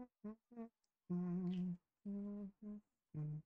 Mm-hmm. mm-hmm. mm-hmm. mm-hmm.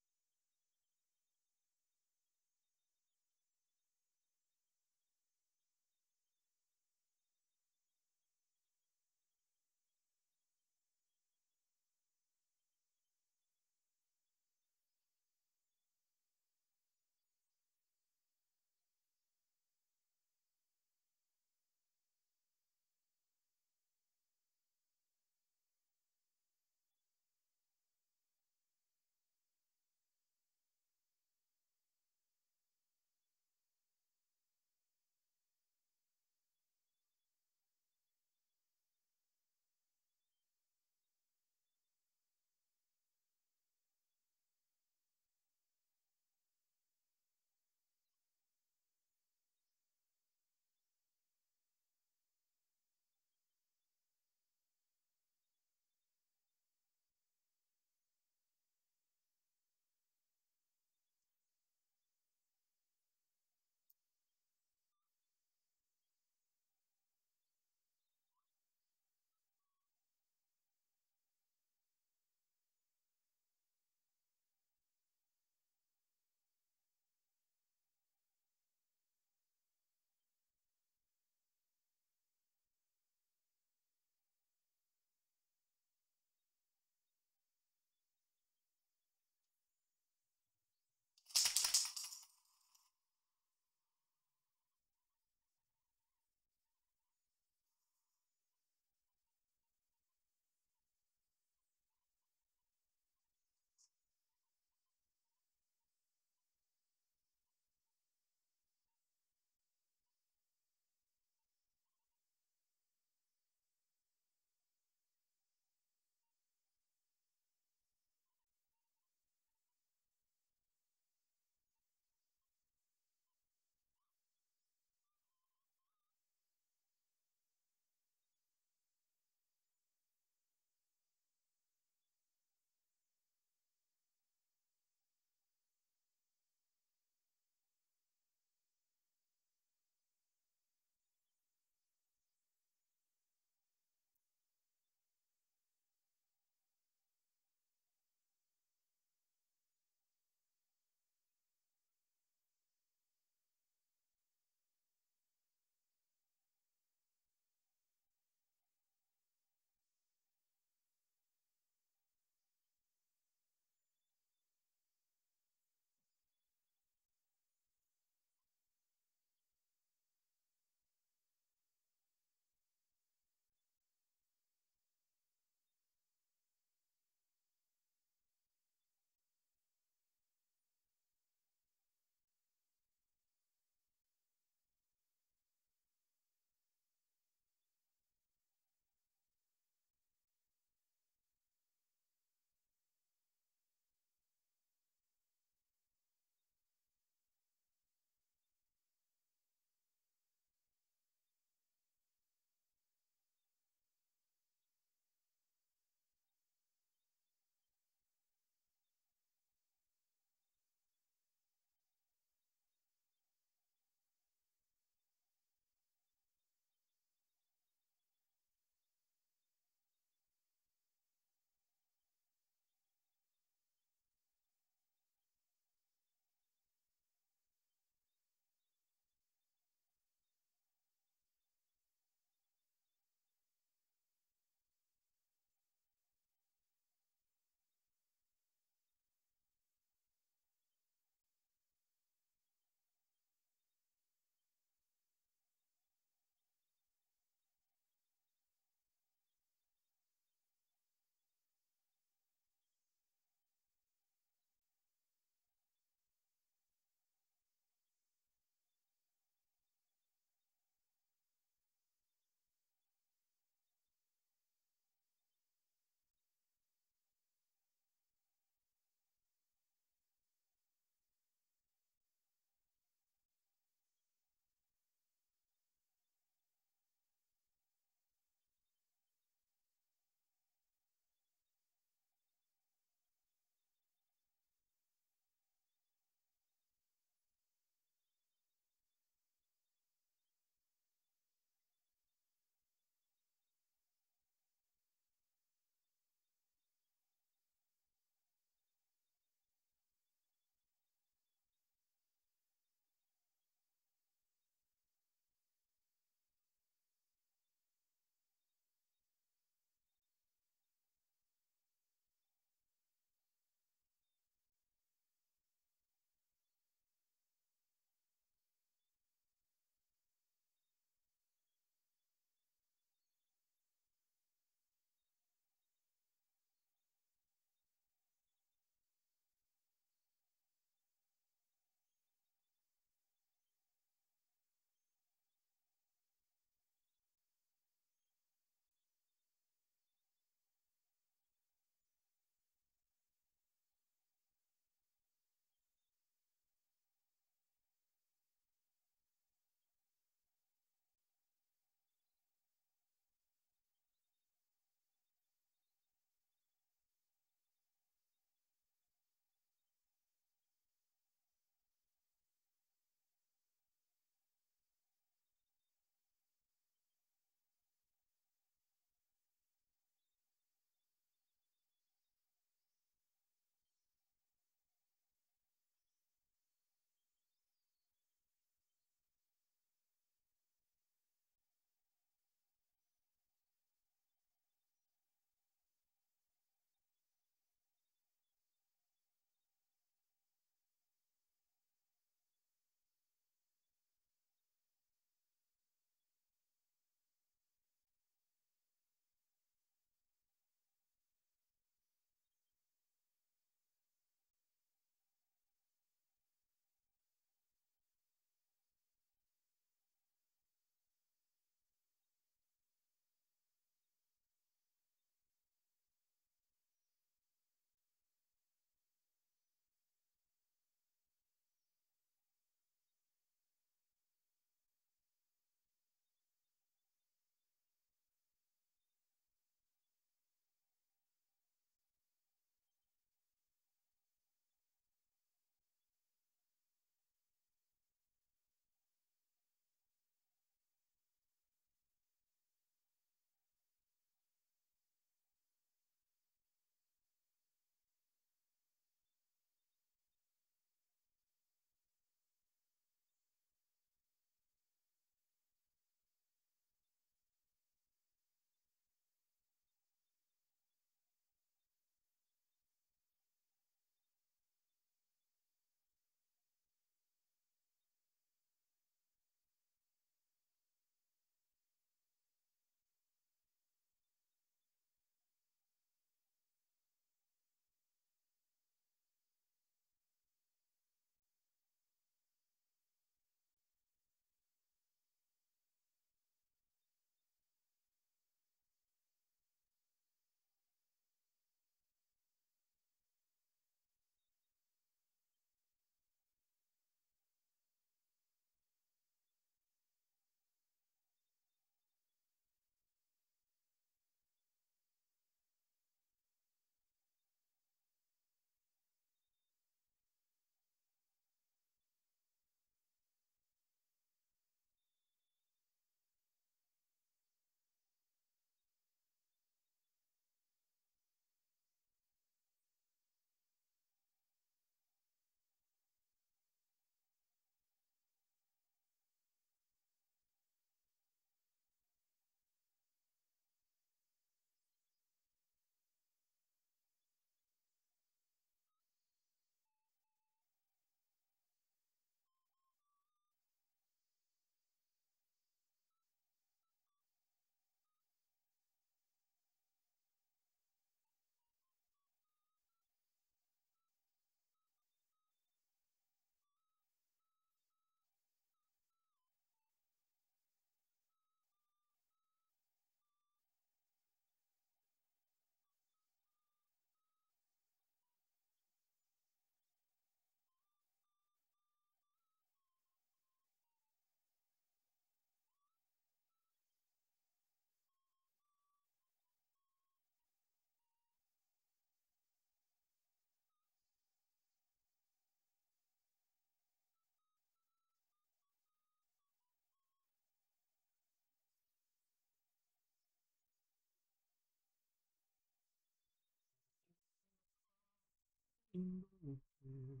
Mm-hmm.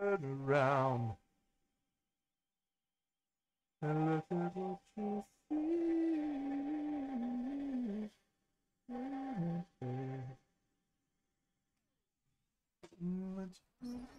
turn around and look at what you see. What you